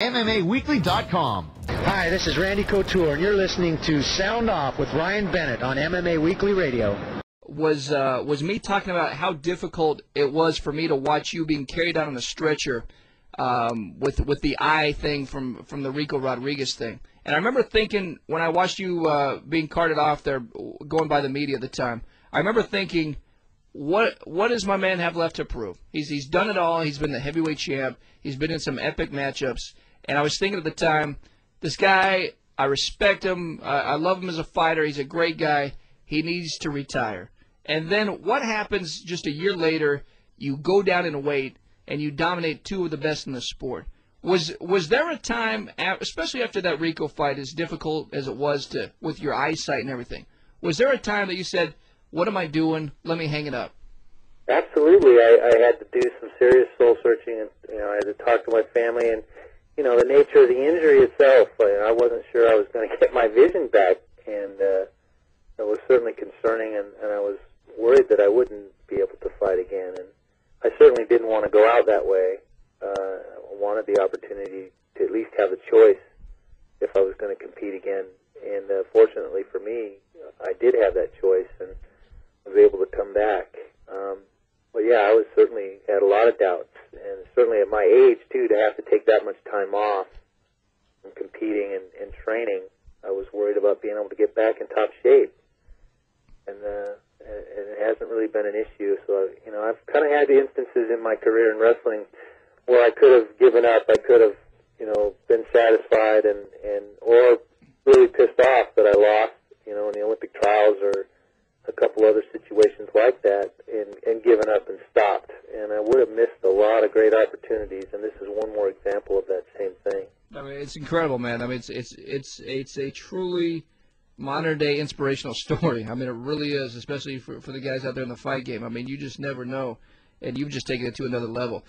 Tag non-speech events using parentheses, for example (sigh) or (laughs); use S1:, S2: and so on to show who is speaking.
S1: MMAweekly.com.
S2: Hi, this is Randy Couture, and you're listening to Sound Off with Ryan Bennett on MMA Weekly Radio.
S3: Was uh, was me talking about how difficult it was for me to watch you being carried out on a stretcher um, with with the eye thing from from the Ricco Rodriguez thing, and I remember thinking when I watched you uh, being carted off there, going by the media at the time, I remember thinking what what does my man have left to prove? He's he's done it all. He's been the heavyweight champ. He's been in some epic matchups. And I was thinking at the time, this guy, I respect him. I, I love him as a fighter. He's a great guy. He needs to retire. And then what happens just a year later? You go down in a weight and you dominate two of the best in the sport. Was was there a time, especially after that Ricco fight, as difficult as it was to with your eyesight and everything? Was there a time that you said, "What am I doing? Let me hang it up"?
S4: Absolutely, I, I had to do some serious soul searching, and you know, I had to talk to my family and nature of the injury itself, I wasn't sure I was going (laughs) to get my vision back, and uh, it was certainly concerning, and, and I was worried that I wouldn't be able to fight again. And I certainly didn't want to go out that way. Uh, I wanted the opportunity to at least have a choice if I was going to compete again. And uh, fortunately for me, I did have that choice and was able to come back. Um, but yeah, I was certainly had a lot of doubts certainly at my age too, to have to take that much time off from competing and, and training, I was worried about being able to get back in top shape, and uh, and it hasn't really been an issue. So you know, I've kind of had the instances in my career in wrestling where I could have given up, I could have you know been satisfied and and or really pissed off that I lost, you know, in the Olympic trials or couple other situations like that and, and given up and stopped. And I would have missed a lot of great opportunities, and this is one more example of that same thing.
S3: I mean, it's incredible, man. I mean, it's it's it's it's a truly modern day inspirational (laughs) story. I mean, it really is, especially for for the guys out there in the fight game. I mean, you just never know, and you've just taken it to another level.